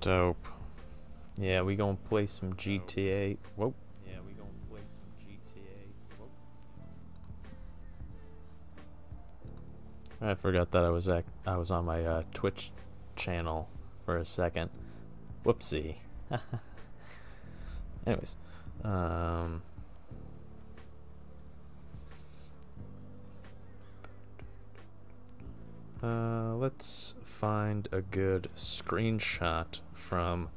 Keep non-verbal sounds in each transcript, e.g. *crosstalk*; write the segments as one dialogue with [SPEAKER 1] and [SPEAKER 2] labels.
[SPEAKER 1] Dope. Yeah, we gonna play some GTA. Whoa. Yeah, we gonna play some GTA. Whoa. I forgot that I was ac I was on my uh, Twitch channel for a second. Whoopsie. *laughs* Anyways, um, uh, let's find a good screenshot from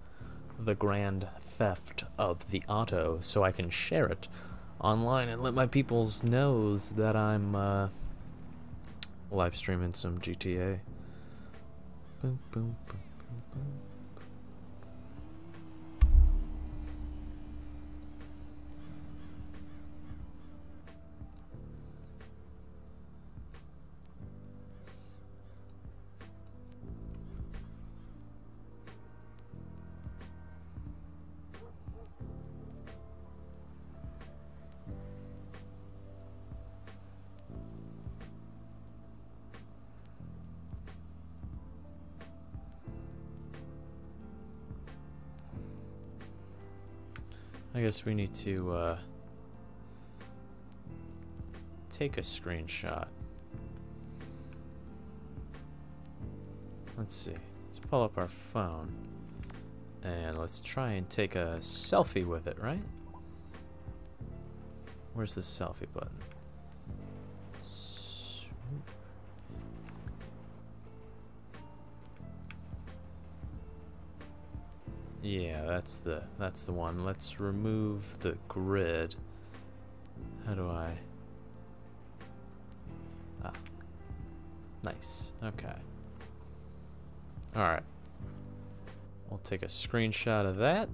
[SPEAKER 1] the grand theft of the auto so I can share it online and let my peoples knows that I'm uh, live streaming some GTA. Boom, boom, boom, guess we need to uh, take a screenshot. Let's see. Let's pull up our phone and let's try and take a selfie with it, right? Where's the selfie button? Yeah, that's the that's the one. Let's remove the grid. How do I? Ah, nice. Okay. All right. We'll take a screenshot of that.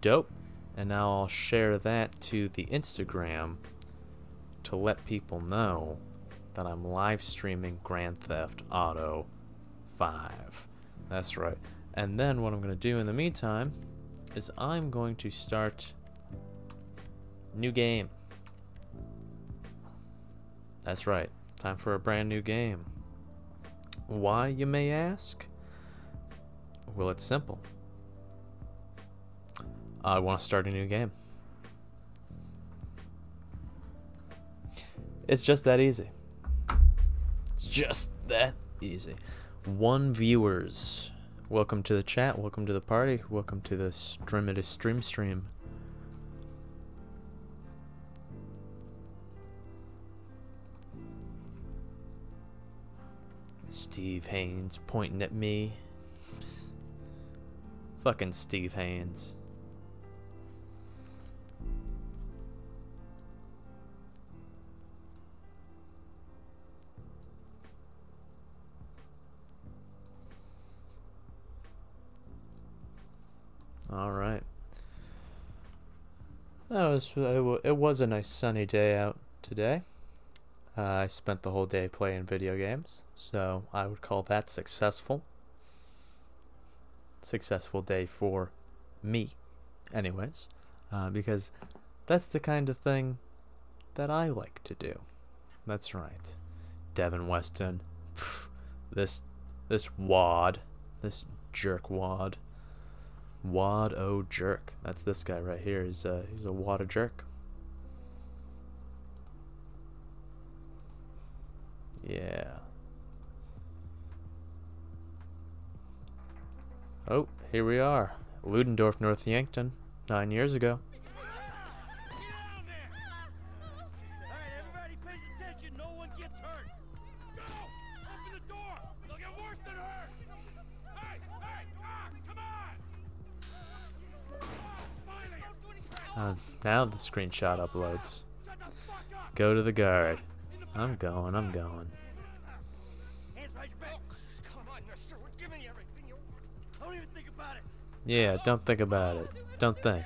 [SPEAKER 1] Dope. And now I'll share that to the Instagram to let people know that I'm live streaming Grand Theft Auto 5. That's right. And then what I'm going to do in the meantime is I'm going to start new game. That's right. Time for a brand new game. Why, you may ask? Well, it's simple. I want to start a new game. It's just that easy. It's just that easy. One viewers. Welcome to the chat. Welcome to the party. Welcome to the Streamity Stream Stream. Steve Haynes pointing at me. Fucking Steve Haynes. All right. That was it was a nice sunny day out today. Uh, I spent the whole day playing video games, so I would call that successful. Successful day for me, anyways, uh, because that's the kind of thing that I like to do. That's right, Devin Weston. This this wad, this jerk wad. Wad O jerk. That's this guy right here. He's a he's a wad of jerk. Yeah. Oh, here we are. Ludendorff, North Yankton, nine years ago. Now the screenshot uploads. Go to the guard. I'm going, I'm going. Yeah, don't think about it. Don't think.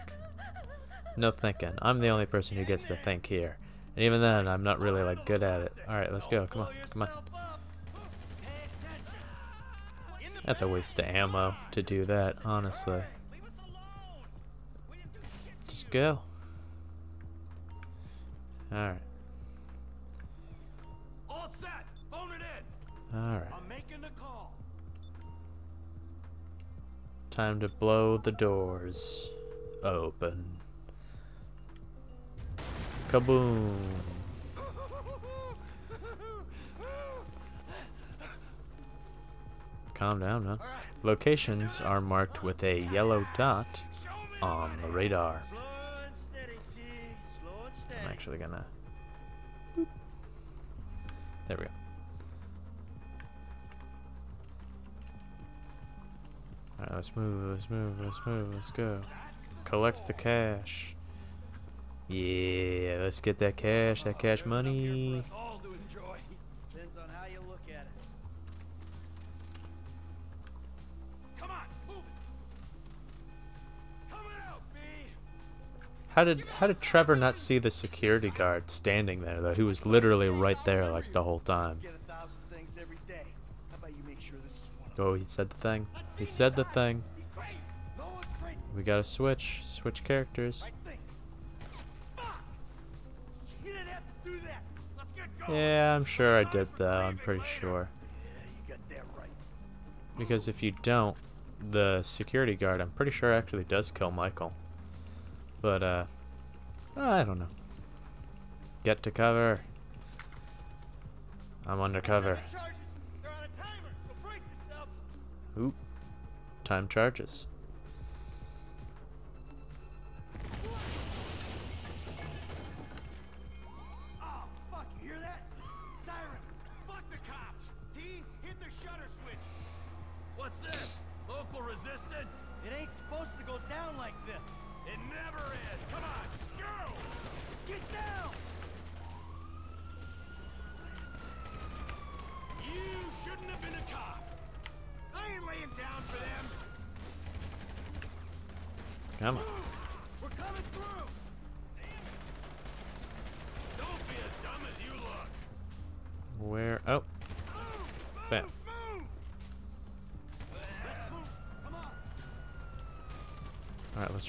[SPEAKER 1] No thinking. I'm the only person who gets to think here. And even then, I'm not really like good at it. Alright, let's go. Come on, come on. That's a waste of ammo to do that, honestly. Just go. Alright,
[SPEAKER 2] All set. Phone it in.
[SPEAKER 1] alright.
[SPEAKER 2] I'm making the call.
[SPEAKER 1] Time to blow the doors open. Kaboom. Calm down, man. Locations are marked with a yellow dot on the radar. I'm actually gonna. Boop. There we go. Alright, let's move, let's move, let's move, let's go. Collect the cash. Yeah, let's get that cash, that cash money.
[SPEAKER 3] How
[SPEAKER 1] did how did Trevor not see the security guard standing there though? He was literally right there like the whole time.
[SPEAKER 3] Get a thousand things every day. How about you make sure this is one of
[SPEAKER 1] Oh, he said the thing. He said the thing.
[SPEAKER 3] Be great. No one's great.
[SPEAKER 1] We gotta switch, switch characters.
[SPEAKER 3] Right thing. Fuck. You didn't have to do that. Let's get going.
[SPEAKER 1] Yeah, I'm sure I did though. I'm pretty sure.
[SPEAKER 3] Yeah, you got that right.
[SPEAKER 1] Because if you don't, the security guard, I'm pretty sure actually does kill Michael. But, uh, I don't know. Get to cover. I'm undercover.
[SPEAKER 3] Charges. They're on a timer, so brace yourselves.
[SPEAKER 1] Oop. Time charges.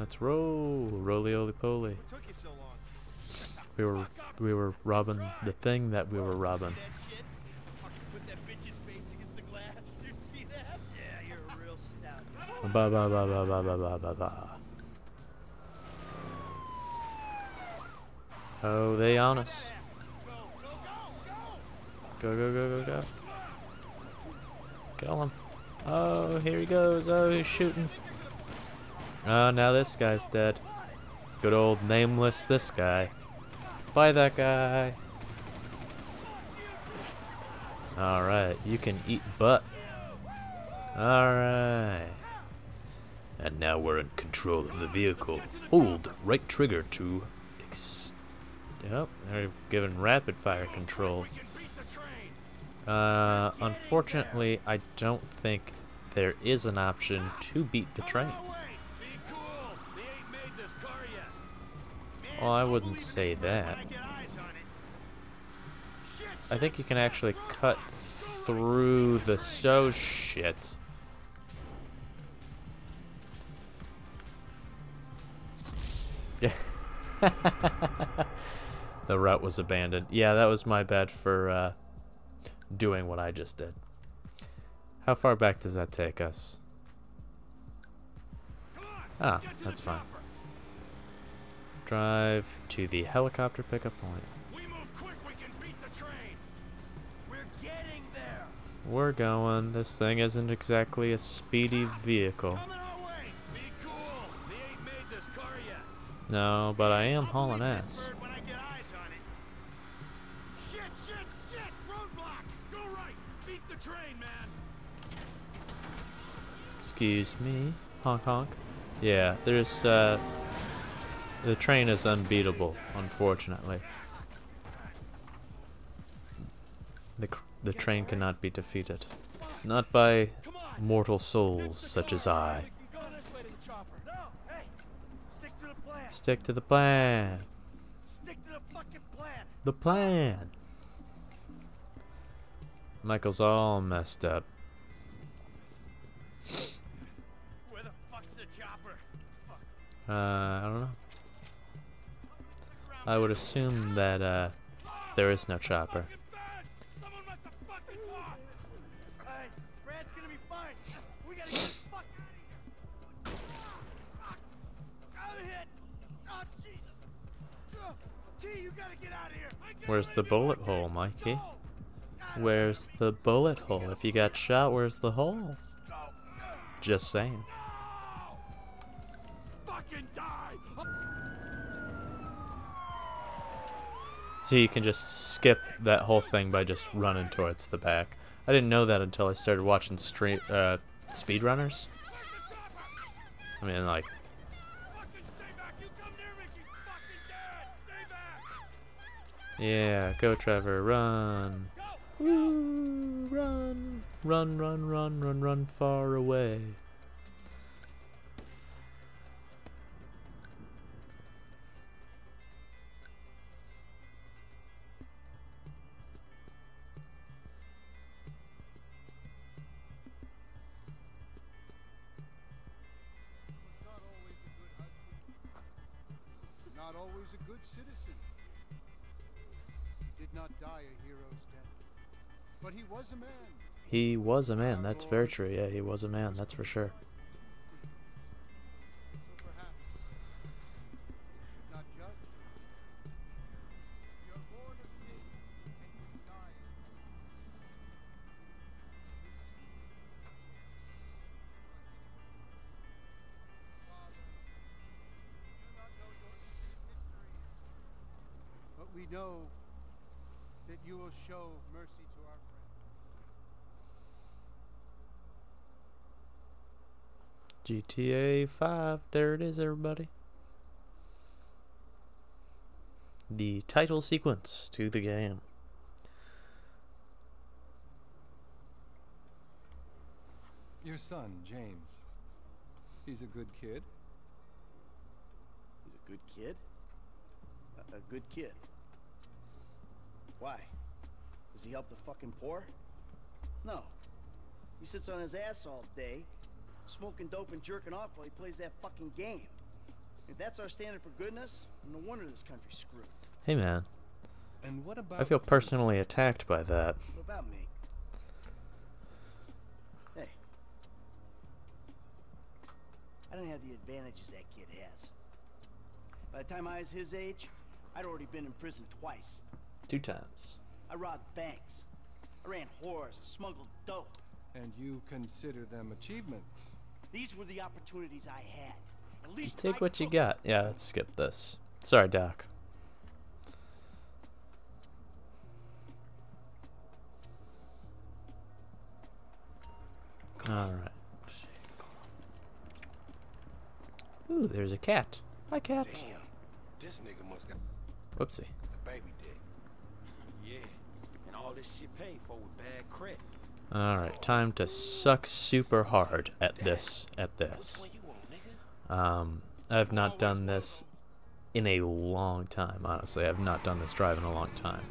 [SPEAKER 1] Let's roll. Roly oly poly.
[SPEAKER 3] What took you so long?
[SPEAKER 1] We were we were robbing the thing that we were robbing.
[SPEAKER 3] That shit? Fucking Put that bitch's face against the glass. *laughs* You see that? Yeah, you're a real stout.
[SPEAKER 1] Ba ba ba ba ba ba ba ba ba. Oh, they on us.
[SPEAKER 3] Go, go, go, go!
[SPEAKER 1] Go go go go go. Kill him. Oh, here he goes. Oh, he's shooting. Oh, now this guy's dead. Good old nameless this guy. Bye that guy. Alright, you can eat butt. Alright. And now we're in control of the vehicle. Hold right trigger to ex- Yep, they're given rapid fire controls. Uh, unfortunately, I don't think there is an option to beat the train. Well, I wouldn't say that.
[SPEAKER 3] I
[SPEAKER 1] think you can actually cut through the so shit. Yeah. *laughs* the route was abandoned. Yeah, that was my bad for uh, doing what I just did. How far back does that take us? Ah, that's fine. Drive to the helicopter pickup point.
[SPEAKER 3] We move quick, we can beat the train. We're getting there.
[SPEAKER 1] We're going. This thing isn't exactly a speedy vehicle.
[SPEAKER 3] Coming our way. Be cool. They ain't made this car yet.
[SPEAKER 1] No, but I am hauling ass.
[SPEAKER 3] bird when I get eyes on it. Shit, shit, shit! Roadblock! Go right! Beat the train, man!
[SPEAKER 1] Excuse me. Honk honk. Yeah, there's uh The train is unbeatable, unfortunately. The, cr- the train cannot be defeated. Not by mortal souls such as I.
[SPEAKER 2] Go this way to the chopper. No, hey, stick to the plan.
[SPEAKER 1] Stick to the plan.
[SPEAKER 2] Stick to the fucking plan.
[SPEAKER 1] The plan. Michael's all messed up.
[SPEAKER 2] Where the fuck's the chopper? Fuck.
[SPEAKER 1] Uh, I don't know. I would assume that, uh, there is no chopper. Where's the bullet hole, Mikey? Where's the bullet hole? If you got shot, where's the hole? Just saying. So you can just skip that whole thing by just running towards the back. I didn't know that until I started watching uh, speedrunners. I mean, like, yeah, go Trevor, run. Woo, run, run, run, run, run, run far away.
[SPEAKER 4] He was a man.
[SPEAKER 1] He was a man, that's very true. Yeah, he was a man, that's for sure. GTA 5, there it is, everybody. The title sequence to the game.
[SPEAKER 5] Your son, James. He's a good kid.
[SPEAKER 3] He's a good kid? A, a good kid. Why? Does he help the fucking poor? No. He sits on his ass all day, smoking dope and jerking off while he plays that fucking game. If that's our standard for goodness, no wonder this country's screwed.
[SPEAKER 1] Hey man,
[SPEAKER 5] And what about
[SPEAKER 1] I feel personally attacked by that.
[SPEAKER 3] What about me? Hey. I don't have the advantages that kid has. By the time I was his age, I'd already been in prison twice.
[SPEAKER 1] Two times.
[SPEAKER 3] I robbed banks. I ran whores, I smuggled dope.
[SPEAKER 5] And you consider them achievements?
[SPEAKER 3] These were the opportunities I had. At least
[SPEAKER 1] Take
[SPEAKER 3] I
[SPEAKER 1] what you
[SPEAKER 3] took
[SPEAKER 1] got. Yeah, let's skip this. Sorry, Doc. Alright. Ooh, there's a cat. Hi, cat.
[SPEAKER 6] Damn, this nigga must got
[SPEAKER 1] Whoopsie.
[SPEAKER 6] the baby dick. *laughs*
[SPEAKER 2] Yeah, and all this shit paid for with bad credit.
[SPEAKER 1] Alright, time to suck super hard at this. At this. Um, I've not done this in a long time, honestly. I've not done this drive in a long time.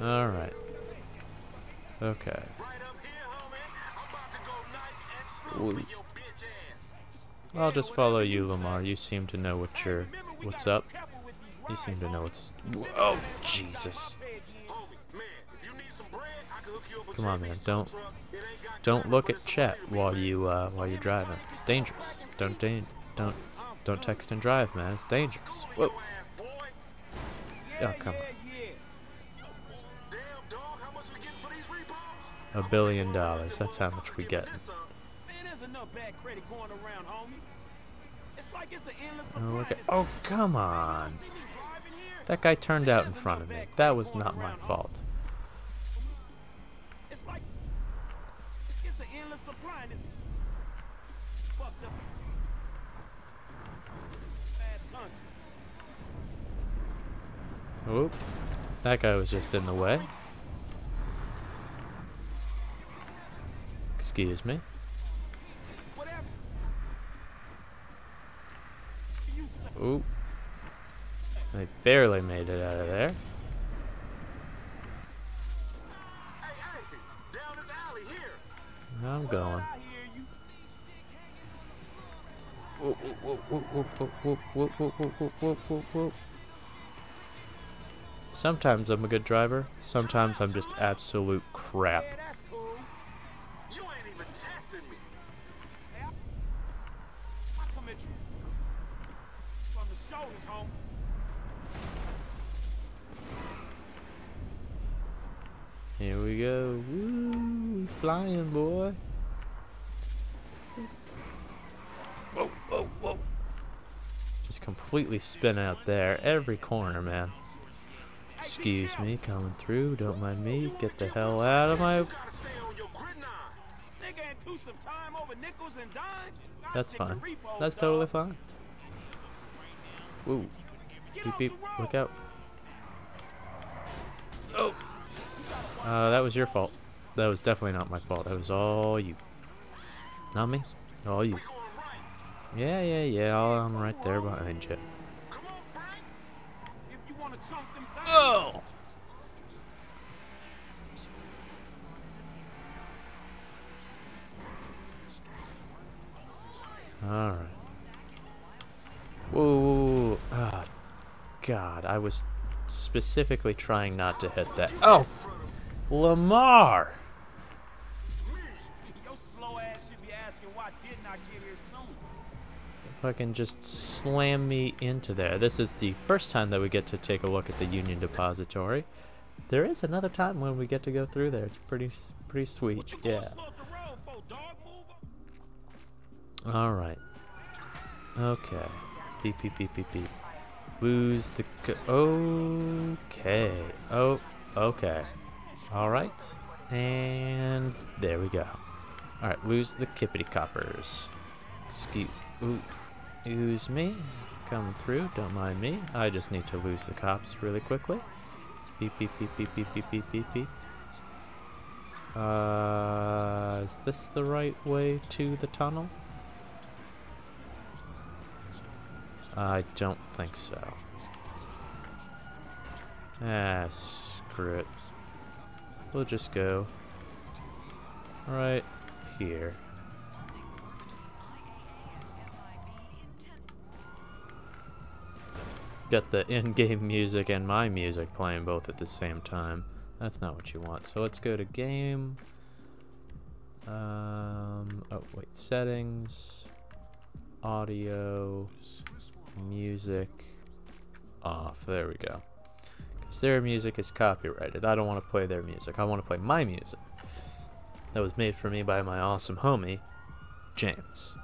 [SPEAKER 1] Alright. Okay. Ooh. I'll just follow you, Lamar. You seem to know what you're. What's up? You seem to know it's... Oh, Jesus.
[SPEAKER 6] Homie, man, if you need some bread, I can hook you up with
[SPEAKER 1] Come on, man. Don't.
[SPEAKER 6] truck. It ain't got
[SPEAKER 1] Don't look at chat while you uh, while you're driving. It's dangerous. Don't dan- don't don't text and drive, man. It's dangerous. Whoa.
[SPEAKER 6] Your ass, boy.
[SPEAKER 1] Oh, come on.
[SPEAKER 6] Damn, dog, how much we getting for these repos?
[SPEAKER 1] A billion dollars. That's how much we get.
[SPEAKER 6] This up.
[SPEAKER 2] Man, there's enough bad credit going around, homie. It's like it's an endless
[SPEAKER 1] Oh, look at. Oh, come on. That guy turned out in front of me. That was not my fault. Oop. That guy was just in the way. Excuse me. Oop. They barely made it out of there. I'm going. Sometimes I'm a good driver, sometimes I'm just absolute crap. Go. Woo, flying boy. Whoa, whoa, whoa. Just completely spin out there. Every corner, man. Excuse me, coming through. Don't mind me. Get the hell out of my. That's fine. That's totally fine. Woo. Beep beep. Look out. Uh, that was your fault. That was definitely not my fault. That was all you. Not me. All you. Yeah, yeah, yeah. I'm right there behind you. Oh! Alright. Whoa. Ah, God, I was specifically trying not to hit that. Oh! Lamar!
[SPEAKER 2] Your slow ass should be asking why didn't I get here sooner?
[SPEAKER 1] Fucking just slam me into there. This is the first time that we get to take a look at the Union Depository. There is another time when we get to go through there. It's pretty, pretty sweet.
[SPEAKER 2] What you gonna
[SPEAKER 1] Yeah.
[SPEAKER 2] slow up the road for, dog? Move up.
[SPEAKER 1] All right. Okay. Beep beep beep beep beep. Lose the. Co- okay. Oh. Okay. All right. And there we go. All right. Lose the kippity coppers. Excuse. Ooh. Excuse me. Coming through. Don't mind me. I just need to lose the cops really quickly. Beep beep beep beep beep beep beep beep beep. Uh, is this the right way to the tunnel? I don't think so. Ah, screw it. We'll just go right here. Got the *laughs* in-game music and my music playing both at the same time. That's not what you want. So let's go to game. Um, oh wait, settings, audio, music off. There we go. Because their music is copyrighted. I don't want to play their music. I want to play my music. That was made for me by my awesome homie, James.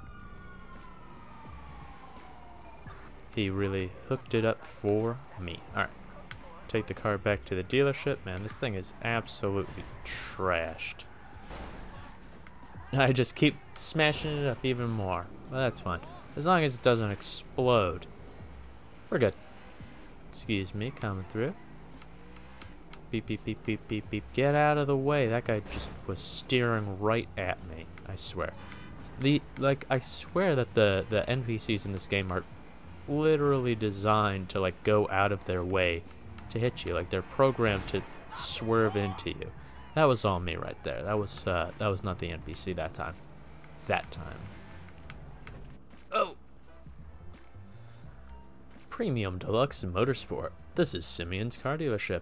[SPEAKER 1] He really hooked it up for me. Alright. Take the car back to the dealership. Man, this thing is absolutely trashed. I just keep smashing it up even more. Well, that's fine. As long as it doesn't explode. We're good. Excuse me, coming through. Beep, beep, beep, beep, beep, beep. Get out of the way. That guy just was steering right at me. I swear. The, like, I swear that the, the NPCs in this game are literally designed to, like, go out of their way to hit you. Like, they're programmed to swerve into you. That was all me right there. That was, uh, that was not the NPC that time. That time. Oh! Premium Deluxe Motorsport. This is Simeon's car dealership.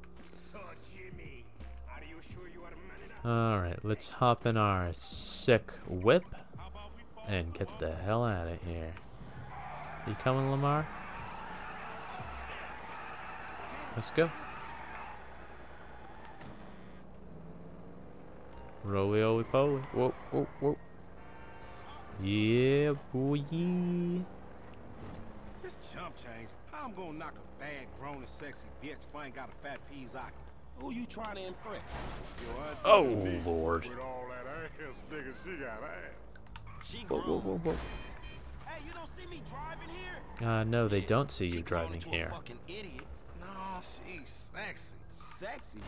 [SPEAKER 1] Alright, let's hop in our sick whip and get the hell out of here. You coming, Lamar? Let's go. Roly oly poly. Whoa, whoa, whoa. Yeah, boy.
[SPEAKER 6] This chump change. How I'm gonna knock a bad, grown and sexy bitch if I ain't got a fat Pizzaki?
[SPEAKER 2] Who you trying to impress?
[SPEAKER 6] Your
[SPEAKER 1] Oh, Lord.
[SPEAKER 6] With all that ass, nigga, she got ass.
[SPEAKER 2] She
[SPEAKER 1] Whoa, whoa, whoa, whoa.
[SPEAKER 2] Hey, you don't see me driving here?
[SPEAKER 1] Uh, no, they don't see you
[SPEAKER 2] grown
[SPEAKER 1] driving here.
[SPEAKER 2] fucking idiot.
[SPEAKER 6] No, she's sexy.
[SPEAKER 2] Sexy.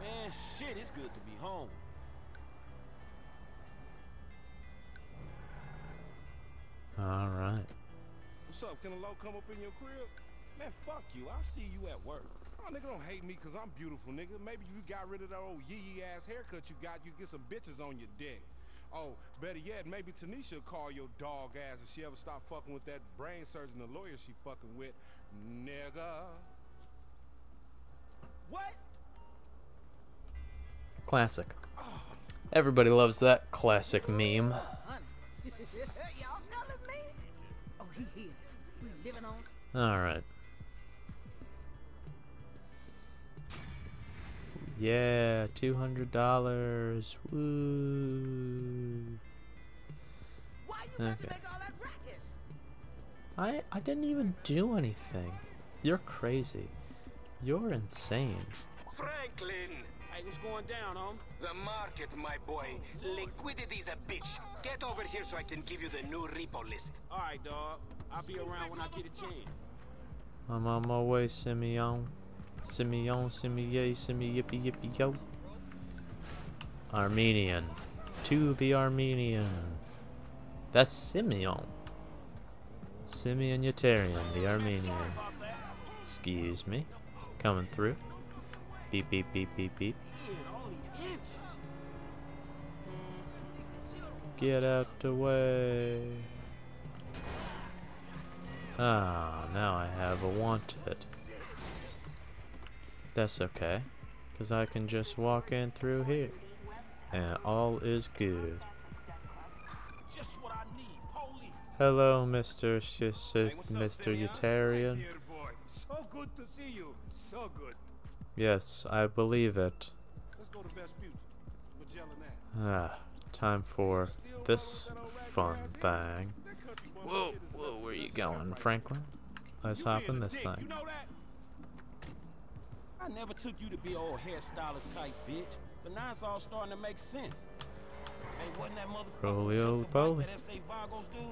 [SPEAKER 2] Man, shit, it's good to be home.
[SPEAKER 1] Alright.
[SPEAKER 6] What's up? Can a low come up in your crib?
[SPEAKER 2] Man, fuck you. I'll see you at work.
[SPEAKER 6] Oh, nigga, don't hate me because I'm beautiful, nigga. Maybe you got rid of that old yee-yee ass haircut you got, you get some bitches on your dick. Oh, better yet, maybe Tanisha will call your dog ass if she ever stop fucking with that brain surgeon, the lawyer she fucking with. Nigga.
[SPEAKER 2] What?
[SPEAKER 1] Classic. Everybody loves that classic meme. *laughs*
[SPEAKER 7] Y'all telling
[SPEAKER 1] Yeah, $200. Woo.
[SPEAKER 7] Why you
[SPEAKER 1] Okay.
[SPEAKER 7] to make all that racket?
[SPEAKER 1] I I didn't even do anything. You're crazy. You're insane.
[SPEAKER 8] Franklin,
[SPEAKER 2] Hey, what's going down, home?
[SPEAKER 8] the market, my boy. Liquidity's a bitch. Get over here so I can give you the new repo list.
[SPEAKER 2] All right, dog. I'll be around when I get a chance.
[SPEAKER 1] I'm on my way, Simeon. Simeon, Simeon, yippee, yippee, yo. Armenian. To the Armenian. That's Simeon. Simeon Yetarian, the Armenian. Excuse me. Coming through. Beep, beep, beep, beep, beep. Get out the way. Ah, now I have a wanted. That's okay, because I can just walk in through here. And all is good.
[SPEAKER 2] Just what I need.
[SPEAKER 1] Hello, Mr. Sis-
[SPEAKER 2] Hey,
[SPEAKER 1] Mr.
[SPEAKER 2] Simeon?
[SPEAKER 1] Utilitarian.
[SPEAKER 2] Here, boy. So good to see you. So good.
[SPEAKER 1] Yes, I believe it.
[SPEAKER 6] Let's go to Vespucci. Magellan Ave.
[SPEAKER 1] Ah, time for this fun thing.
[SPEAKER 6] That country bumpkin
[SPEAKER 1] Whoa, whoa, where
[SPEAKER 6] but
[SPEAKER 1] you going. Franklin? Let's hop in
[SPEAKER 6] a
[SPEAKER 1] this
[SPEAKER 6] dick,
[SPEAKER 1] thing.
[SPEAKER 6] You know?
[SPEAKER 2] I never took you to be old hairstylist type bitch, but now it's all starting to make sense. Hey, wasn't that motherfucker who
[SPEAKER 1] Roly
[SPEAKER 2] took
[SPEAKER 1] oly
[SPEAKER 2] the bite
[SPEAKER 1] poly.
[SPEAKER 2] that S.A. Vagos dude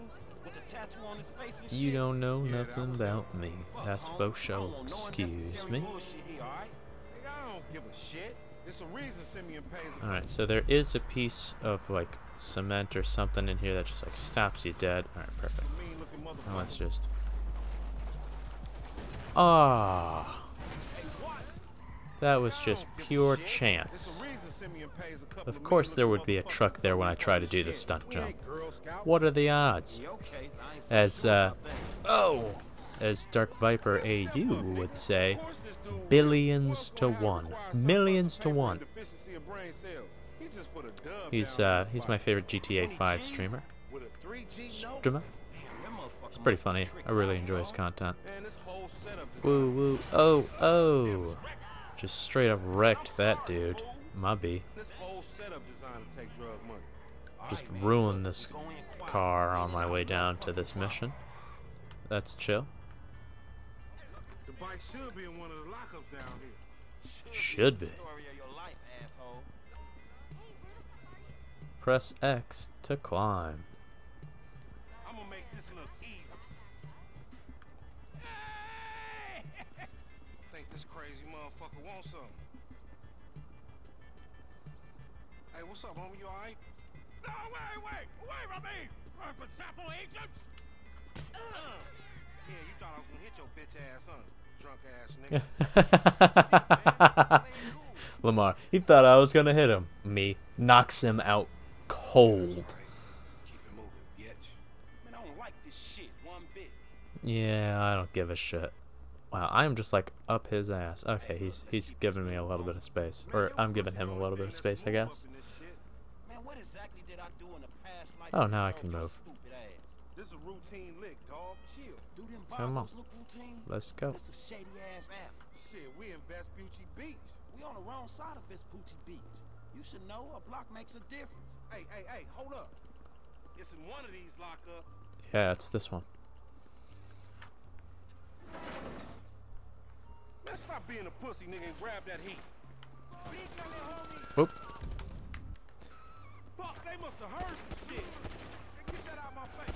[SPEAKER 2] with the tattoo on his face and
[SPEAKER 1] You
[SPEAKER 2] shit?
[SPEAKER 1] don't know
[SPEAKER 6] Yeah,
[SPEAKER 1] nothing
[SPEAKER 6] was
[SPEAKER 1] about me.
[SPEAKER 2] Fuck,
[SPEAKER 1] That's
[SPEAKER 2] home.
[SPEAKER 1] for
[SPEAKER 2] I
[SPEAKER 1] sure.
[SPEAKER 2] no
[SPEAKER 1] Excuse me.
[SPEAKER 2] bullshit all right?
[SPEAKER 6] Nigga, I don't give a shit. It's a reason Simeon pays a
[SPEAKER 1] Alright, so there is a piece of like cement or something in here that just like stops you dead. Alright, perfect.
[SPEAKER 6] mean looking motherfucker.
[SPEAKER 1] Now let's just. Ah, that was just pure chance. Of course there would be a truck there when I try to do the stunt jump. What are the odds? As uh, oh, as Dark Viper AU would say, billions to one, millions to one. He's uh he's my favorite GTA 5 streamer. Streamer. It's pretty funny. I really enjoy his content. Woo woo. Oh oh. Just straight up wrecked that dude. My B.
[SPEAKER 6] This whole setup designed to take drug money.
[SPEAKER 1] Just ruined this car on my way down to this mission. That's chill.
[SPEAKER 6] The bike should be in one of the lockups down here.
[SPEAKER 1] Should be.
[SPEAKER 2] Story of your life, asshole.
[SPEAKER 1] Press X to climb.
[SPEAKER 6] Motherfucker wants something. Hey, what's up, homie? You alright?
[SPEAKER 2] No, wait, wait, away from me! Urban Sample agents!
[SPEAKER 6] Yeah, you thought I was gonna hit your bitch ass, huh? Drunk ass nigga. *laughs* *laughs*
[SPEAKER 1] Lamar, he thought I was gonna hit him. Me knocks him out cold.
[SPEAKER 6] Keep it moving, bitch.
[SPEAKER 2] Man, I don't like this shit one bit.
[SPEAKER 1] Yeah, I don't give a shit. Wow, I'm just like up his ass. Okay, he's he's giving me a little bit of space, or I'm giving him a little bit of space, I guess.
[SPEAKER 2] Man, what exactly did I do in the past life?
[SPEAKER 1] Oh, now I can move.
[SPEAKER 2] Stupid ass?
[SPEAKER 6] A routine lick, dog. Chill.
[SPEAKER 2] Do
[SPEAKER 1] Come on.
[SPEAKER 2] Look?
[SPEAKER 1] Let's go.
[SPEAKER 2] It's a shady ass app.
[SPEAKER 6] Shit, we in Vespucci Beach.
[SPEAKER 2] We on the wrong side of Vespucci Beach. You should know a block makes a difference.
[SPEAKER 6] Hey, hey, hey, hold up. It's in one of these lockup.
[SPEAKER 1] Yeah, it's this one.
[SPEAKER 6] Man, stop being a pussy, nigga, and grab that heat.
[SPEAKER 1] Whoop.
[SPEAKER 6] Fuck, they must have heard some shit. Get that out my face.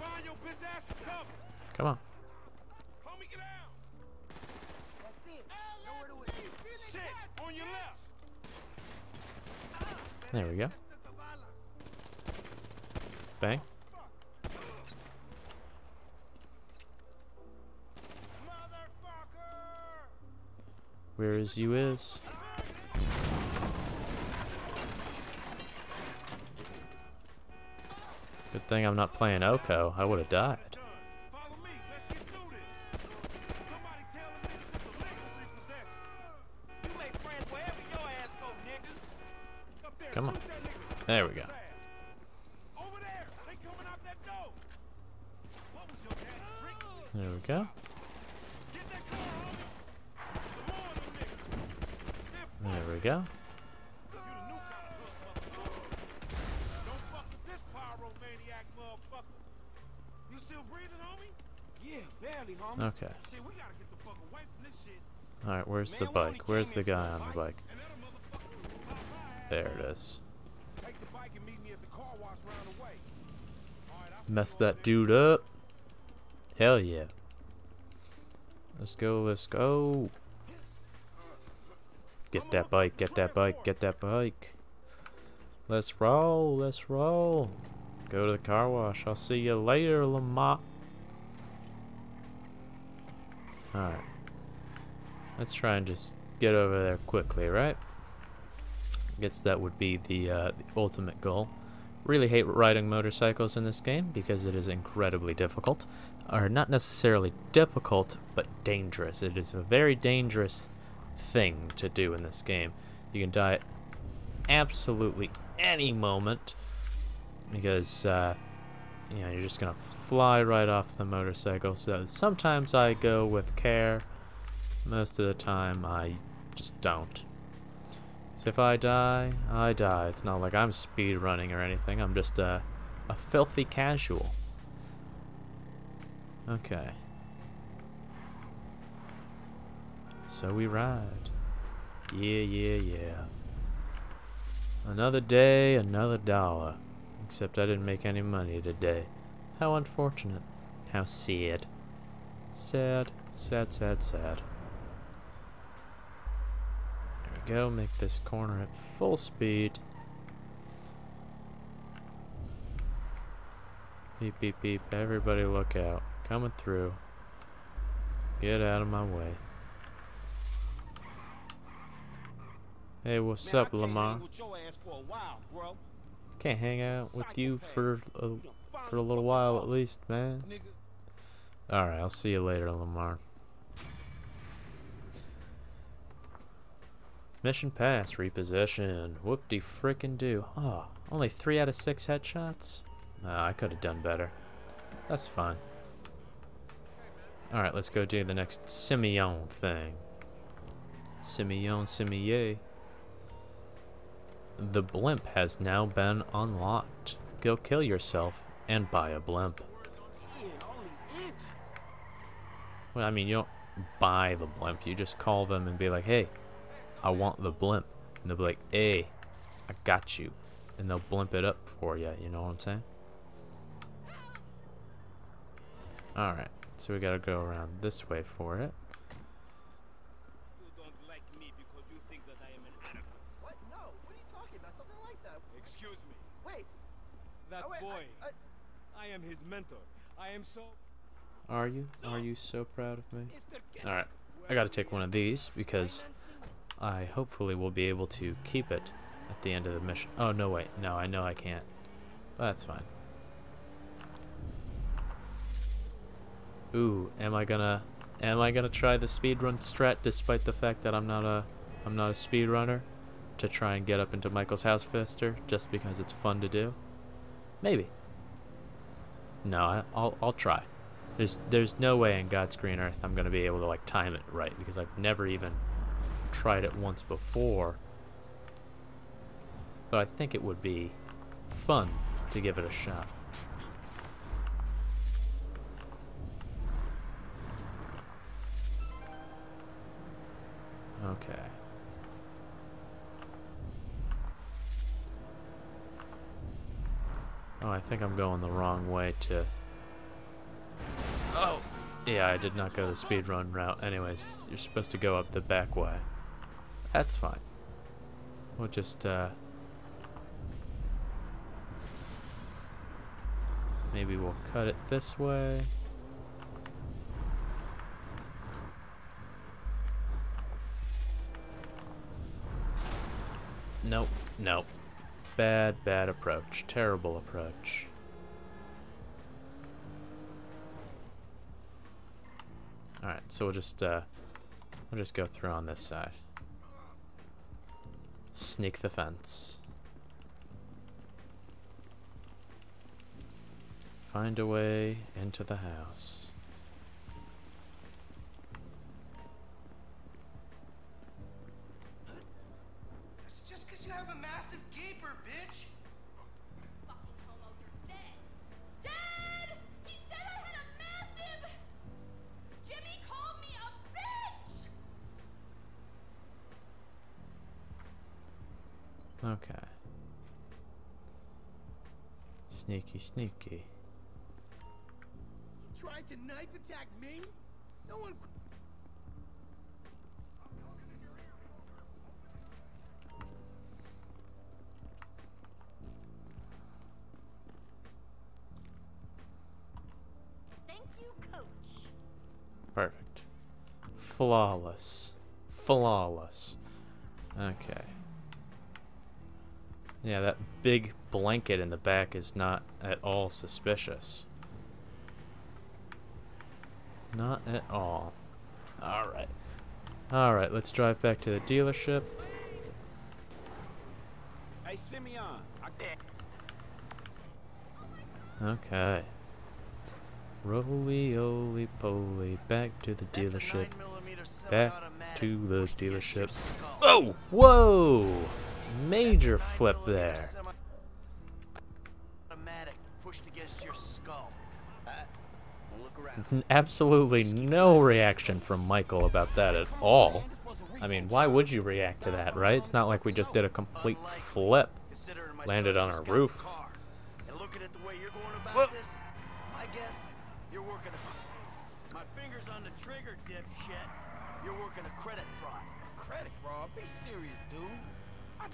[SPEAKER 6] Find your bitch ass some cover.
[SPEAKER 1] Come on.
[SPEAKER 6] Homie, get down.
[SPEAKER 7] That's it. Nowhere to it.
[SPEAKER 6] Shit, on your left.
[SPEAKER 1] There we go. Bang. Where is you is? Good thing I'm not playing Oko. I would have died. Where's the guy on the bike? There it is. Mess that dude up. Hell yeah. Let's go, let's go. Get that bike, get that bike, get that bike. Let's roll, let's roll. Go to the car wash. I'll see you later, Lamont. Alright. Let's try and just get over there quickly, right? I guess that would be the, uh, the ultimate goal. Really hate riding motorcycles in this game because it is incredibly difficult. Or not necessarily difficult, but dangerous. It is a very dangerous thing to do in this game. You can die at absolutely any moment because uh, you know you're just gonna fly right off the motorcycle. So sometimes I go with care. Most of the time I just don't. So if I die, I die. It's not like I'm speed running or anything. I'm just a, a filthy casual. Okay. So we ride. Yeah, yeah, yeah. Another day, another dollar. Except I didn't make any money today. How unfortunate. How sad. Sad, sad, sad, sad. Go. Make this corner at full speed. Beep, beep, beep. Everybody look out. Coming through. Get out of my way. Hey, what's
[SPEAKER 2] Man,
[SPEAKER 1] up, Lamar?
[SPEAKER 2] with your ass for a while.
[SPEAKER 1] Can't hang out with you
[SPEAKER 2] uh,
[SPEAKER 1] for a, for a little while at least, man. Alright, I'll see you later, Lamar. Mission pass, repossession. Whoop-de frickin' do. Oh, only three out of six headshots? I could have done better. That's fine. Alright, let's go do the next Simeon thing. Simeon Simier. The blimp has now been unlocked. Go kill yourself and buy a blimp. Well, I mean, you don't buy the blimp. You just call them and be like, hey, I want the blimp. And they'll be like, hey, I got you. And they'll blimp it up for you. You know what I'm saying? Alright, so we gotta go around this way for it.
[SPEAKER 2] Like me because you think that I am.
[SPEAKER 7] What? No. What are you talking about? Something like.
[SPEAKER 2] Excuse me.
[SPEAKER 7] Wait.
[SPEAKER 2] That
[SPEAKER 7] oh, wait,
[SPEAKER 2] boy,
[SPEAKER 7] I, I,
[SPEAKER 2] I am his mentor. I am so.
[SPEAKER 1] Are you? Are you so proud of me? Alright, I gotta take one of these because
[SPEAKER 2] Hide and seek.
[SPEAKER 1] I hopefully will be able to keep it at the end of the mission. Oh, no, wait. No, I know I can't. But that's fine. Ooh, am I gonna am I gonna try the speedrun strat despite the fact that I'm not a I'm not a speedrunner to try and get up into Michael's house faster just because it's fun to do? Maybe. No, I, I'll I'll try. There's there's no way in God's green earth I'm gonna be able to like time it right because I've never even tried it once before. But I think it would be fun to give it a shot. Okay. Oh, I think I'm going the wrong way to... Oh! Yeah, I did not go the speedrun route. Anyways, you're supposed to go up the back way. That's fine. We'll just, uh... Maybe we'll cut it this way. Nope, nope. Bad, bad approach. Terrible approach. Alright, so we'll just, uh, we'll just go through on this side. Sneak the fence. Find a way into the house. Sneaky, sneaky.
[SPEAKER 2] You tried to knife attack me? No one.
[SPEAKER 9] Thank you, coach.
[SPEAKER 1] Perfect. Flawless. Flawless. Okay. Yeah, that big blanket in the back is not at all suspicious. Not at all. Alright. Alright, let's drive back to the dealership.
[SPEAKER 2] Hey, Simeon. I.
[SPEAKER 1] Okay. Roly oly poly, back to the dealership. Back to the dealership. Oh! Whoa! Major flip there.
[SPEAKER 3] Automatic pushed against your skull. Uh, don't look around.
[SPEAKER 1] N- Absolutely no reaction from Michael about that at all. I mean, why would you react to that, right? It's not like we just did a complete flip. Landed on our roof.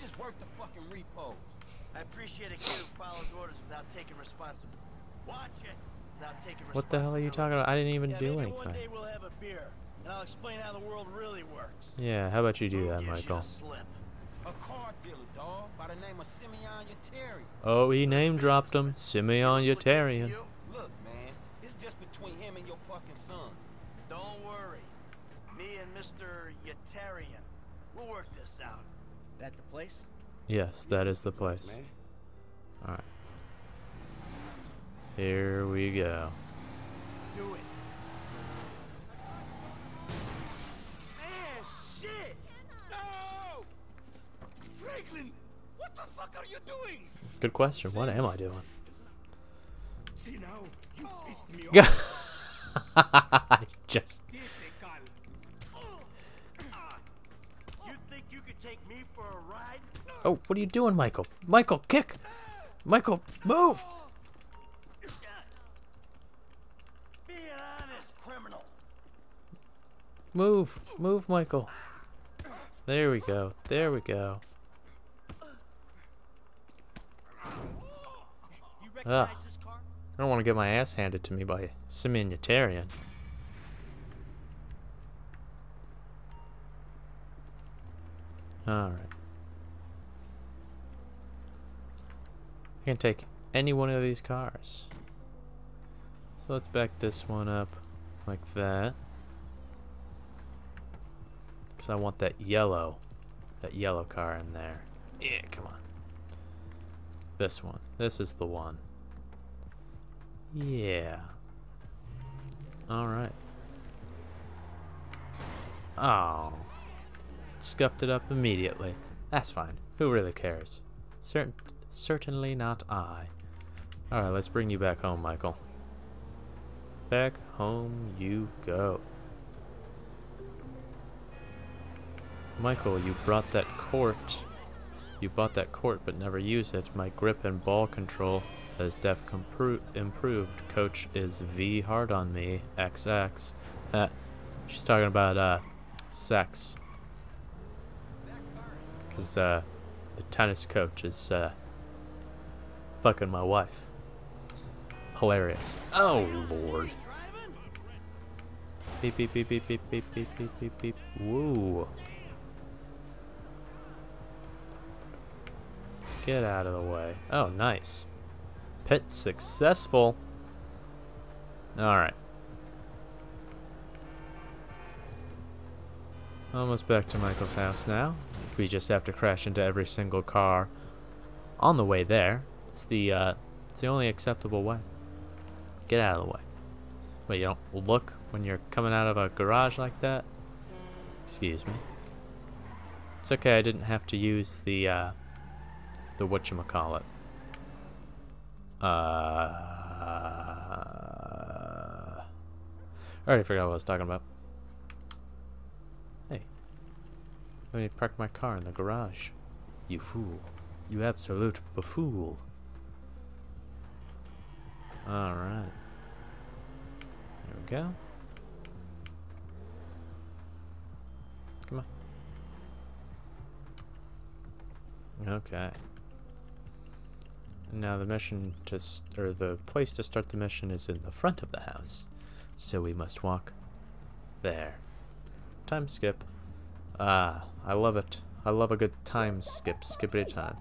[SPEAKER 2] Just worked the fucking repos.
[SPEAKER 3] I appreciate a kid who follows orders without taking responsibility. Watch it. Without taking
[SPEAKER 1] What the hell are you talking about? I didn't even
[SPEAKER 3] yeah,
[SPEAKER 1] do
[SPEAKER 3] maybe one
[SPEAKER 1] anything.
[SPEAKER 3] day we'll have a beer, and I'll explain how the world really works.
[SPEAKER 1] Yeah, how about you do that, Michael?
[SPEAKER 3] the slip?
[SPEAKER 2] A car dealer, dog, by the name of Simeon Yeteri.
[SPEAKER 1] Oh, he name dropped him. Simeon
[SPEAKER 3] What's it to
[SPEAKER 1] Yetarian.
[SPEAKER 3] you?
[SPEAKER 2] Look, man, it's just between him and your fucking son.
[SPEAKER 3] Don't worry. Me and Mr. Yetarian, we'll work this out. That the place?
[SPEAKER 1] Yes, that is the place. Alright. Here we go.
[SPEAKER 3] Do it. Man, shit! No! Franklin, what the fuck are you doing?
[SPEAKER 1] Good question. What am I doing?
[SPEAKER 2] See now, you pissed me *laughs* off.
[SPEAKER 1] I just.
[SPEAKER 3] You think you could take me for a ride?
[SPEAKER 1] Oh, what are you doing, Michael? Michael, kick! Michael, move! Move! Move, Michael. There we go. There we go. Ugh. I don't want to get my ass handed to me by Simeon Yetarian. Alright. I can take any one of these cars. So let's back this one up like that. Because I want that yellow, that yellow car in there. Yeah, come on. This one. This is the one. Yeah. Alright. Oh. Scuffed it up immediately. That's fine. Who really cares? Certain, certainly not I. Alright, let's bring you back home, Michael. Back home you go. Michael, you brought that court. You bought that court but never used it. My grip and ball control has def improved. Coach is V hard on me. XX. Uh, she's talking about uh, sex. Because uh, the tennis coach is uh, fucking my wife. Hilarious. Oh, Lord. Beep, beep, beep, beep, beep, beep, beep, beep, beep, beep. Woo. Get out of the way. Oh, nice. Pit successful. Alright. Almost back to Michael's house now. We just have to crash into every single car on the way there. It's the uh, it's the only acceptable way. Get out of the way. Wait, you don't look when you're coming out of a garage like that? Excuse me. It's okay, I didn't have to use the uh, the whatchamacallit. Uh, I already forgot what I was talking about. Hey. Let me park my car in the garage. You fool. You absolute buffool. Alright. There we go. Come on. Okay. Now the mission to or the place to start the mission is in the front of the house, so we must walk there. Time skip. Ah, I love it. I love a good time skip. Skippity time.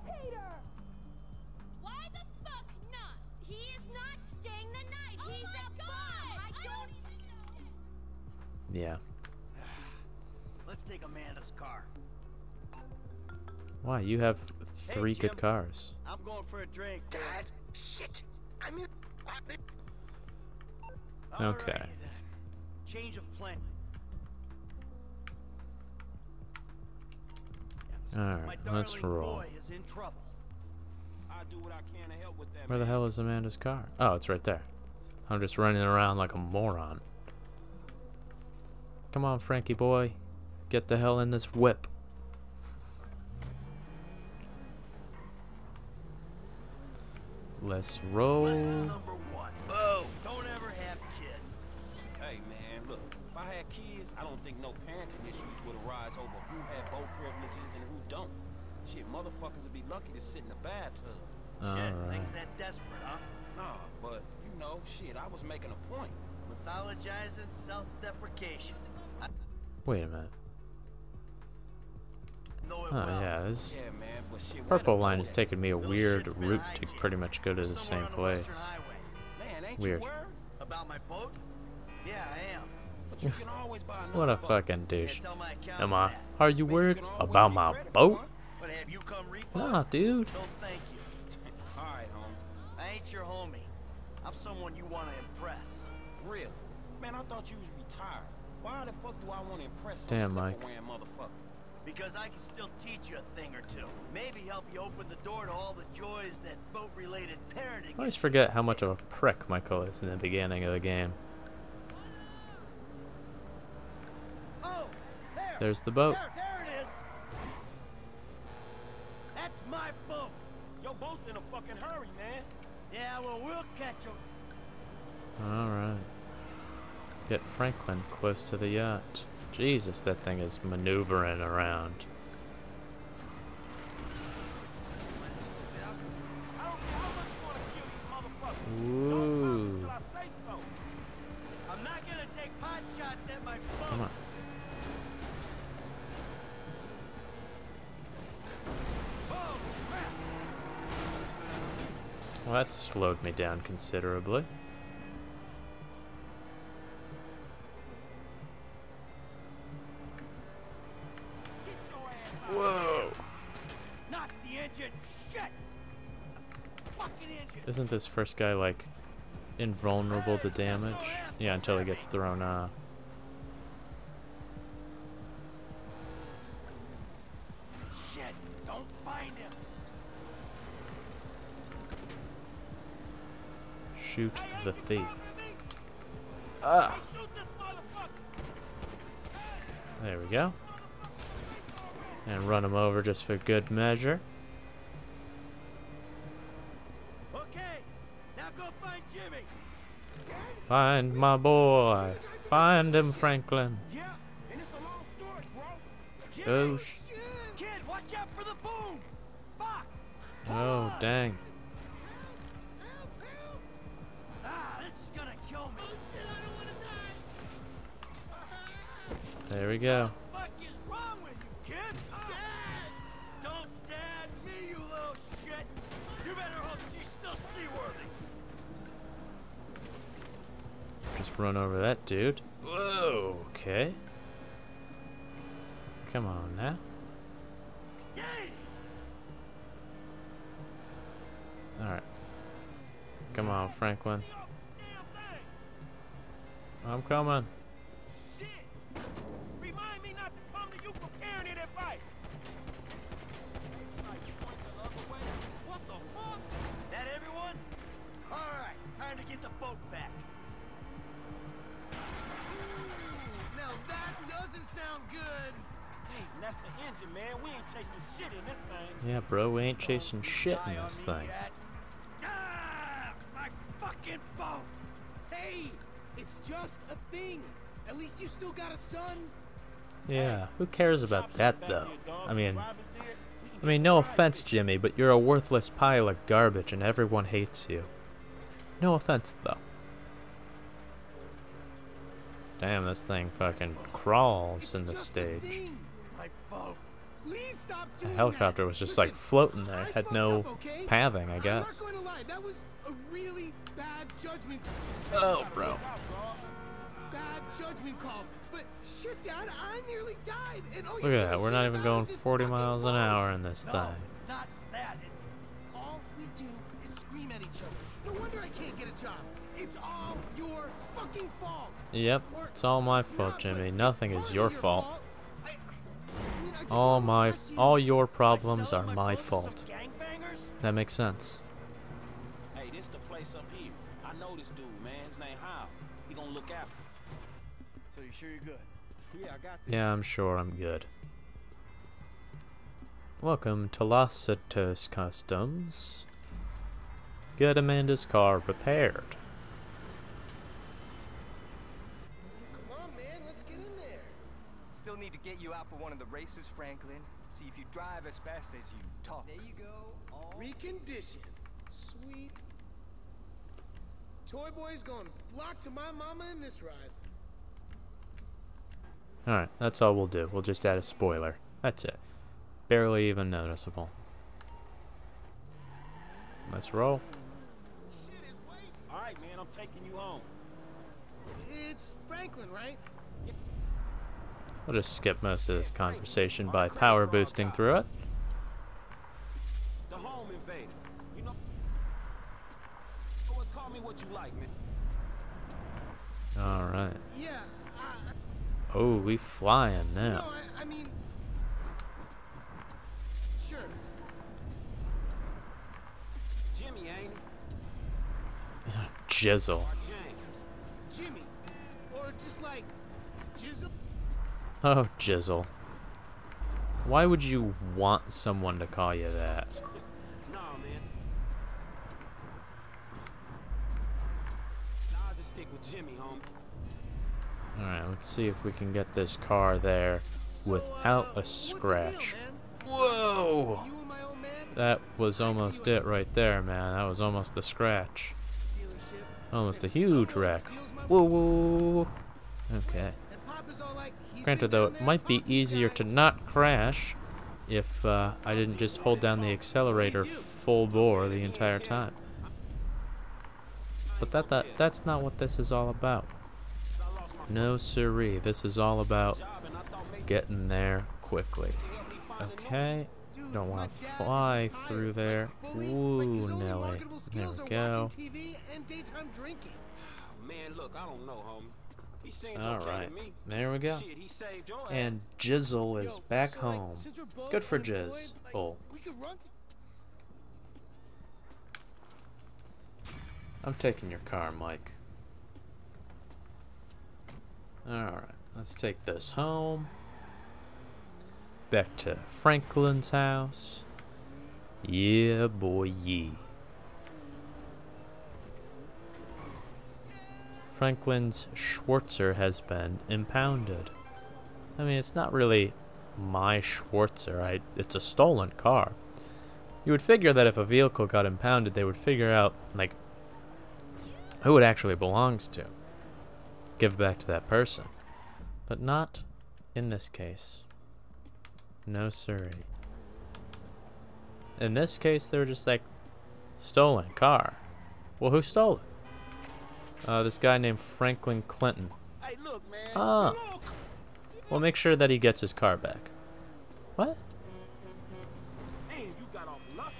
[SPEAKER 1] Yeah. *sighs*
[SPEAKER 3] Let's take Amanda's car.
[SPEAKER 1] Why you have three
[SPEAKER 3] Jim.
[SPEAKER 1] good cars?
[SPEAKER 3] I'm going for a drink.
[SPEAKER 8] Dad, shit. I'm in.
[SPEAKER 1] Okay.
[SPEAKER 3] Alrighty then. Change of plan.
[SPEAKER 1] Alright, let's roll.
[SPEAKER 3] boy is in trouble.
[SPEAKER 2] I do what I can to help with that.
[SPEAKER 1] Where the
[SPEAKER 2] man.
[SPEAKER 1] hell is Amanda's car? Oh, it's right there. I'm just running around like a moron. Come on, Frankie boy. Get the hell in this whip. Let's roll.
[SPEAKER 3] Lesson number one. Oh. Don't ever have kids.
[SPEAKER 2] Hey man, look, if I had kids, I don't think no parenting issues would arise over who had both privileges and who don't. Shit, motherfuckers would be lucky to sit in the bathtub.
[SPEAKER 3] Shit,
[SPEAKER 1] Alright.
[SPEAKER 3] things that desperate, huh?
[SPEAKER 2] Nah, but you know, shit, I was making a point.
[SPEAKER 3] Pathologizing self-deprecation.
[SPEAKER 1] Wait a minute. Oh yeah, this purple line is taking me a weird route to pretty much go to the same place. Weird. what a fucking douche. Am I? Are you worried about my boat? Nah, dude. *laughs*
[SPEAKER 2] Alright, homie.
[SPEAKER 3] I ain't your homie. I'm someone you want to
[SPEAKER 2] I thought you was retired. Why the fuck do I want to impress
[SPEAKER 1] Damn, Mike.
[SPEAKER 2] slipper-wearing motherfucker?
[SPEAKER 3] Because I can still teach you a thing or two. Maybe help you open the door to all the joys that boat-related parenting.
[SPEAKER 1] I always forget how much of a prick Michael is in the beginning of the game.
[SPEAKER 3] Oh, there.
[SPEAKER 1] There's the boat.
[SPEAKER 3] There, there it is. That's my boat.
[SPEAKER 2] Your boat's in a fucking hurry, man.
[SPEAKER 3] Yeah, well, we'll catch him.
[SPEAKER 1] Alright get Franklin close to the yacht. Jesus, that thing is maneuvering around. Ooh. Come on. That slowed me down considerably.
[SPEAKER 3] Engine. Shit. Fucking engine.
[SPEAKER 1] Isn't this first guy like invulnerable to damage. Yeah, until he gets thrown off.
[SPEAKER 2] Shit, don't find him.
[SPEAKER 1] Shoot the thief.
[SPEAKER 2] Ah. Shoot.
[SPEAKER 1] There we go. And run him over just for good measure.
[SPEAKER 2] Find
[SPEAKER 1] my boy. Find him, Franklin.
[SPEAKER 2] Yeah, and it's a long story, bro.
[SPEAKER 1] Oh, sh-
[SPEAKER 2] Kid, watch out for the boom. Fuck.
[SPEAKER 1] oh, dang.
[SPEAKER 2] This is gonna kill me.
[SPEAKER 1] There we go. Just run over that dude. Whoa, okay. Come on now. Alright. Come on, Franklin. I'm coming. Yeah, bro, we ain't chasing shit in this thing.
[SPEAKER 2] Ah, my fucking boat.
[SPEAKER 10] Hey, it's just a thing. At least you still got a son.
[SPEAKER 1] Yeah, who cares about that though? I mean, I mean, no offense, Jimmy, but you're a worthless pile of garbage and everyone hates you. No offense though. Damn, this thing fucking crawls in the stage.
[SPEAKER 10] thing. My boat. Please stop
[SPEAKER 1] The
[SPEAKER 10] doing
[SPEAKER 1] helicopter was just
[SPEAKER 10] Listen,
[SPEAKER 1] like floating there. It had no
[SPEAKER 10] up, okay?
[SPEAKER 1] pathing, I
[SPEAKER 10] I'm
[SPEAKER 1] guess.
[SPEAKER 10] not going to lie. That was a really bad judgment.
[SPEAKER 1] Oh, bro.
[SPEAKER 10] Bad judgment call. But shit, Dad, I nearly died. And all
[SPEAKER 1] Look at that. We're not even going 40 miles an hour in this
[SPEAKER 2] No,
[SPEAKER 1] thing.
[SPEAKER 2] it's not that. It's
[SPEAKER 10] All we do is scream at each other. No wonder I can't get a job. It's all your fucking fault.
[SPEAKER 1] Yep, it's all my
[SPEAKER 10] it's
[SPEAKER 1] fault,
[SPEAKER 10] not,
[SPEAKER 1] Jimmy. Nothing is
[SPEAKER 10] partly
[SPEAKER 1] your fault. All my, all your problems are my
[SPEAKER 2] boat to some
[SPEAKER 1] fault. That makes sense.
[SPEAKER 11] Hey, this the place up here. I know this dude, man. His name Hao. He gonna look after.
[SPEAKER 3] So you sure you're good?
[SPEAKER 11] Yeah, I got this.
[SPEAKER 1] Yeah, I'm sure I'm good. Welcome to Los Customs. Get Amanda's car repaired.
[SPEAKER 10] Come on, man, let's get in there.
[SPEAKER 12] Still need to get you out for one of the races, Franklin. See if you drive as fast as you talk. There you go. All
[SPEAKER 10] Recondition. Sweet. Toy Boy's gonna flock to my mama in this ride.
[SPEAKER 1] Alright, that's all we'll do. We'll just add a spoiler. That's it. Barely even noticeable. Let's roll.
[SPEAKER 11] All right, man. I'm taking you home.
[SPEAKER 10] It's Franklin, right?
[SPEAKER 1] We'll just skip most of this conversation by power boosting through it.
[SPEAKER 11] The home invader. You know. Oh, well, call me what you like, man.
[SPEAKER 1] Alright. Oh, we flying now.
[SPEAKER 10] I, I mean, sure.
[SPEAKER 11] Jimmy, ain't he?
[SPEAKER 1] Jizzle.
[SPEAKER 10] Jimmy, or just like Jizzle.
[SPEAKER 1] Oh, Jizzle. Why would you want someone to call you that?
[SPEAKER 11] Nah, man. Nah, I'll just stick with Jimmy, homie.
[SPEAKER 1] Alright, let's see if we can get this car there without
[SPEAKER 10] uh,
[SPEAKER 1] a
[SPEAKER 10] what's the deal,
[SPEAKER 1] scratch. Whoa!
[SPEAKER 10] You and my old man?
[SPEAKER 1] That was almost it right there, man. That was almost the scratch. Almost a huge
[SPEAKER 10] someone
[SPEAKER 1] wreck.
[SPEAKER 10] steals my
[SPEAKER 1] Whoa, whoa, whoa, whoa. Okay. Granted, though, it might be easier to not crash if uh, I didn't just hold down the accelerator full bore the entire time. But that, that that's not what this is all about. No siree. This is all about getting there quickly. Okay. Don't want to fly through there. Ooh, Nelly. There we go.
[SPEAKER 11] Man, look, I don't know, homie. He seems
[SPEAKER 1] All
[SPEAKER 11] okay
[SPEAKER 1] right,
[SPEAKER 11] to me.
[SPEAKER 1] there we go.
[SPEAKER 11] Shit, he saved your ass.
[SPEAKER 1] And Jizzle is back home.
[SPEAKER 10] since we're both
[SPEAKER 1] Good for
[SPEAKER 10] unemployed,
[SPEAKER 1] Jizz. Oh,
[SPEAKER 10] We could run. To
[SPEAKER 1] I'm taking your car, Mike. Alright, let's take this home. Back to Franklin's house. Yeah, boy, yeah. Franklin's Schwartzer has been impounded. I mean, it's not really my Schwartzer. I, it's a stolen car. You would figure that if a vehicle got impounded, they would figure out, like, who it actually belongs to. Give back to that person. But not in this case. No siree. In this case, they were just like, stolen car. Well, who stole it? Uh, this guy named Franklin Clinton.
[SPEAKER 11] Hey, look, man.
[SPEAKER 1] Ah. Well, make sure that he gets his car back. What?
[SPEAKER 11] Man, you got off lucky.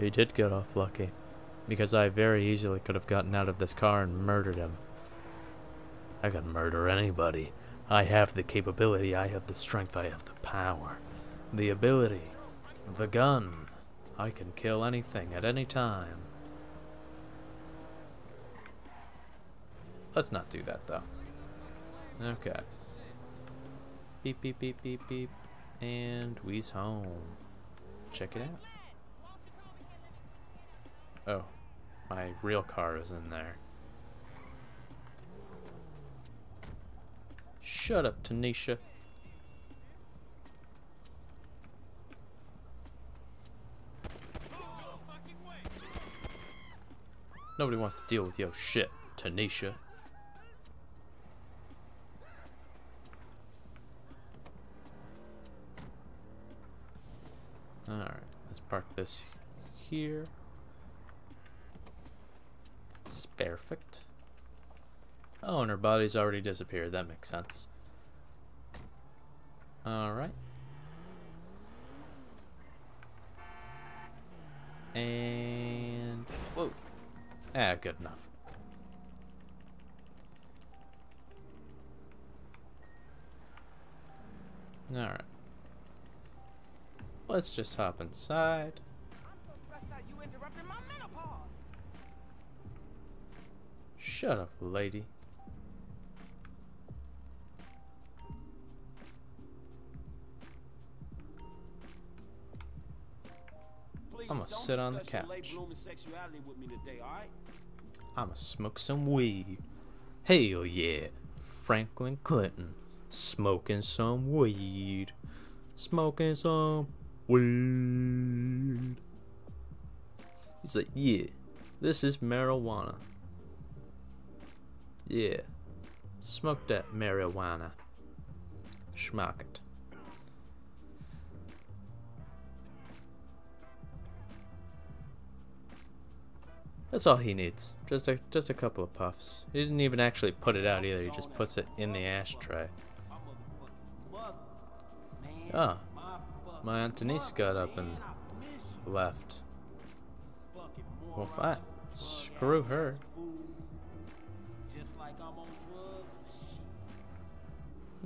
[SPEAKER 1] He did get off lucky. Because I very easily could have gotten out of this car and murdered him. I can murder anybody. I have the capability, I have the strength, I have the power. The ability. The gun. I can kill anything at any time. Let's not do that though. Okay. Beep beep beep beep beep. And we's home. Check it out. Oh, my real car is in there. Shut up, Tanisha. Nobody wants to deal with your shit, Tanisha. Alright, let's park this here. It's perfect. Oh, and her body's already disappeared. That makes sense. Alright. And... Whoa. Ah, good enough. Alright. Let's just hop inside.
[SPEAKER 13] You interrupted my menopause.
[SPEAKER 1] Shut up, lady.
[SPEAKER 11] Please,
[SPEAKER 1] I'ma sit on the
[SPEAKER 11] discuss your late
[SPEAKER 1] couch.
[SPEAKER 11] with me today, all right?
[SPEAKER 1] I'ma smoke some weed. Hell yeah. Franklin Clinton. Smoking some weed. Smoking some weed. He's like, yeah, this is marijuana. Yeah. Smoke that marijuana. Schmack it. That's all he needs. Just a just a couple of puffs. He didn't even actually put it out either. He just puts it in the ashtray. Ah, my Aunt Denise got up and left. Well, fine. Screw her.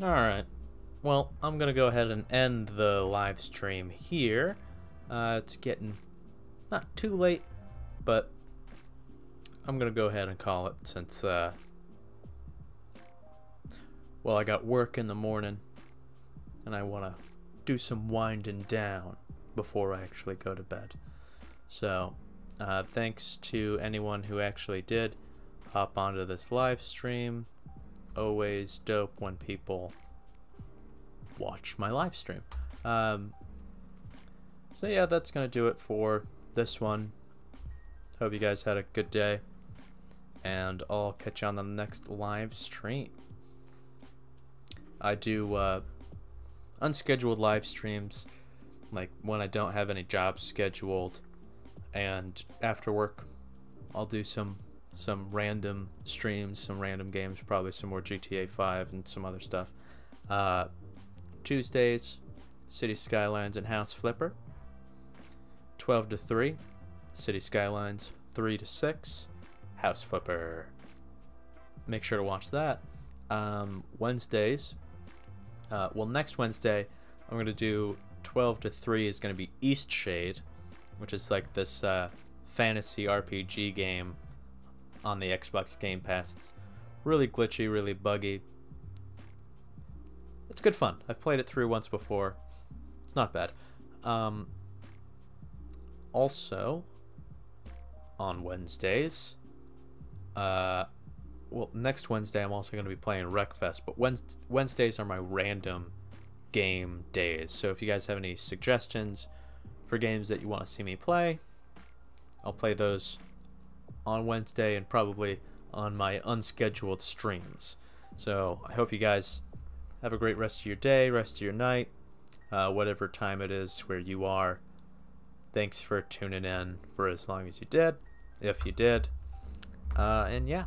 [SPEAKER 1] Alright. Well, I'm going to go ahead and end the live stream here. Uh, it's getting not too late, but I'm going to go ahead and call it since, uh, well, I got work in the morning and I want to do some winding down before I actually go to bed. So, uh, thanks to anyone who actually did hop onto this live stream. Always dope when people watch my live stream. Um, so yeah, that's gonna do it for this one. Hope you guys had a good day, and I'll catch you on the next live stream. I do uh, unscheduled live streams, like when I don't have any jobs scheduled, and after work, I'll do some some random streams, some random games, probably some more GTA 5 and some other stuff. Uh, Tuesdays, City Skylines and House Flipper. 12 to 3, City Skylines 3 to 6, House Flipper. Make sure to watch that. Um, Wednesdays, uh, well, next Wednesday, I'm going to do 12 to 3 is going to be Eastshade, which is like this uh, fantasy RPG game on the Xbox Game Pass. It's really glitchy, really buggy. It's good fun. I've played it through once before. It's not bad. Um, also, on Wednesdays, uh, well, next Wednesday I'm also going to be playing Wreckfest, but Wednesdays are my random game days. So if you guys have any suggestions for games that you want to see me play, I'll play those on Wednesday and probably on my unscheduled streams. So I hope you guys have a great rest of your day, rest of your night, uh, whatever time it is where you are. Thanks for tuning in for as long as you did, if you did. Uh, and yeah,